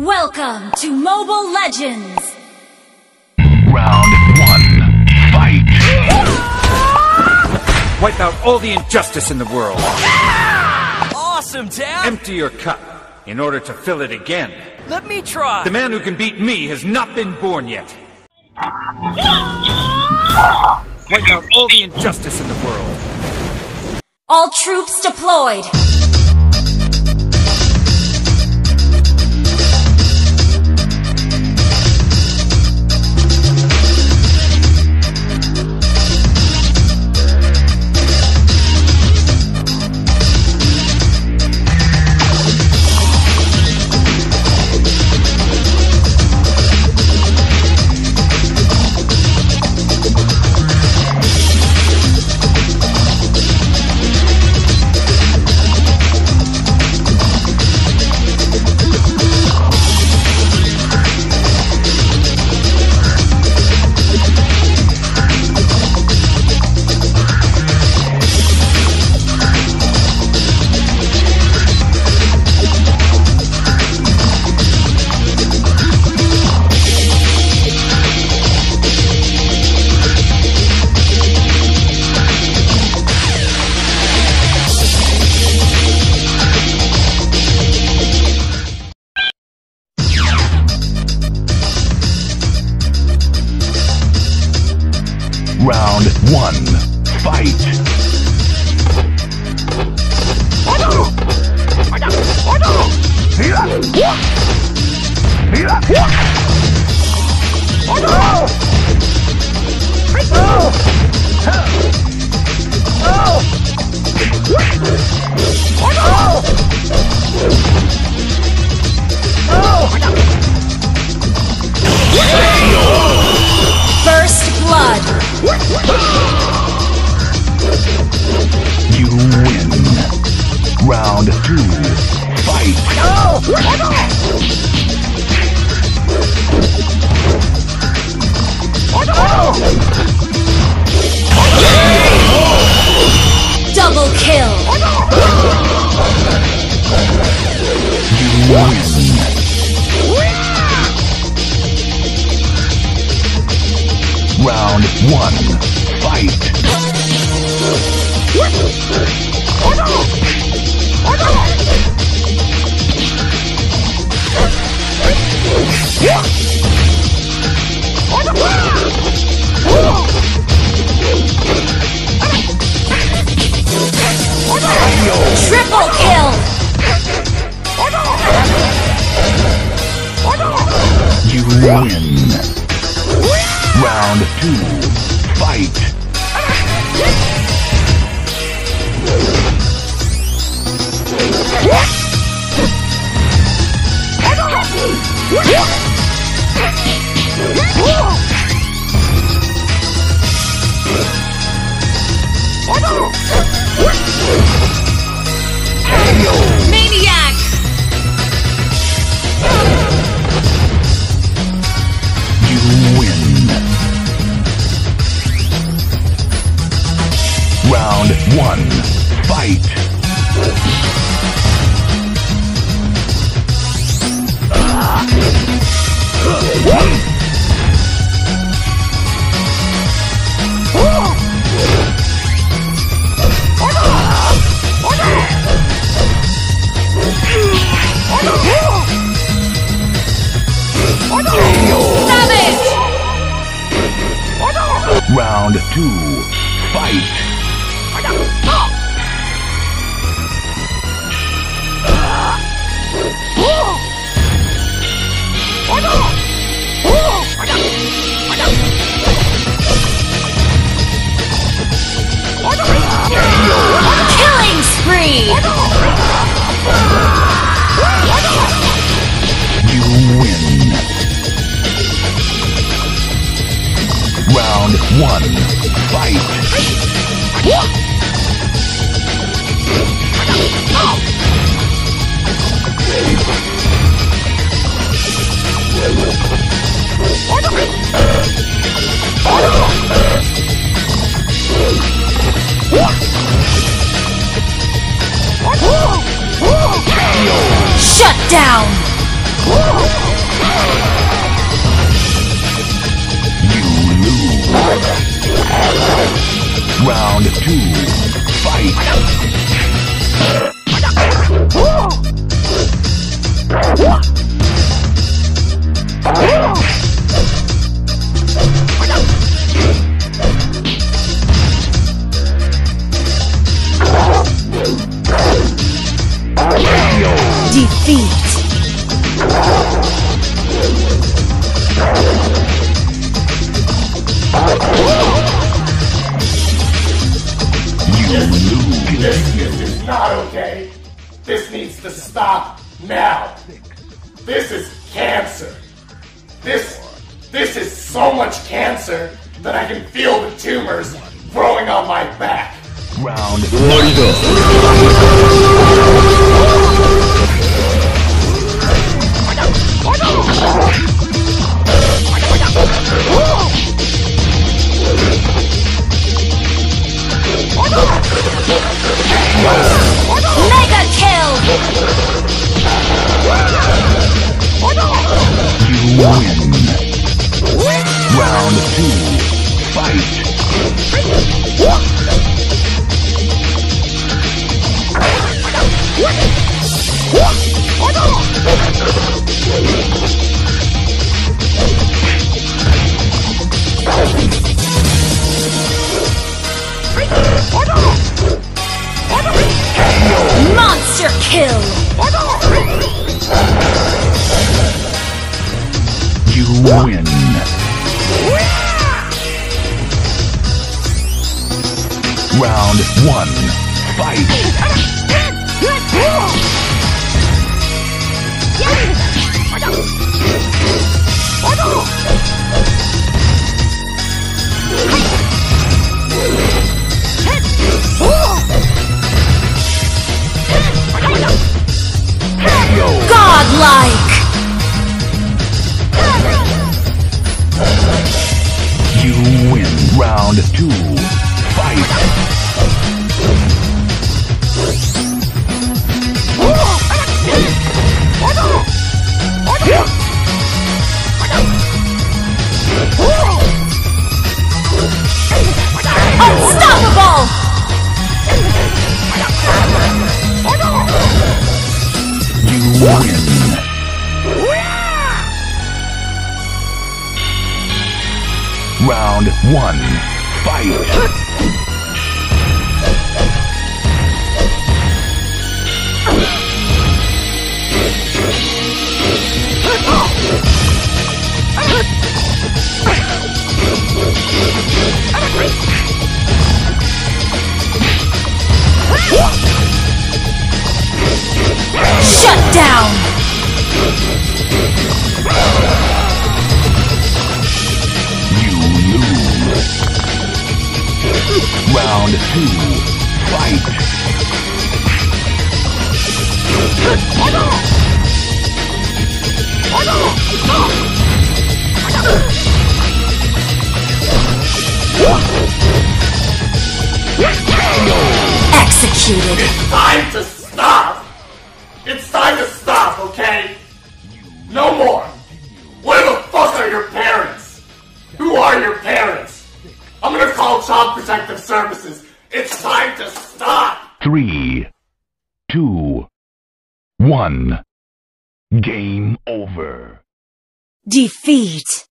Welcome to Mobile Legends! Round one, fight! Wipe out all the injustice in the world. Awesome, Dad! Empty your cup in order to fill it again. Let me try! The man who can beat me has not been born yet. Wipe out all the injustice in the world. All troops deployed! You win. Round two, fight! Oh, Round one, fight! Triple kill! You win. Two, Two, fight! One, fight! Shut down! Round two. Fight. Defeat. This, this is not okay. This needs to stop now. This is cancer. This, this is so much cancer that I can feel the tumors growing on my back. Round Mega Monster kill. You win. Round one. Fight. Godlike. You win. Round two. Fight. Round one. Fight. Round two. Fight. Executed. It's time to stop! It's time to stop, okay? No more! Where the fuck are your parents? Who are your parents? I'm gonna call Child Protective Services. It's time to stop! Three, two, one. Game over. Defeat.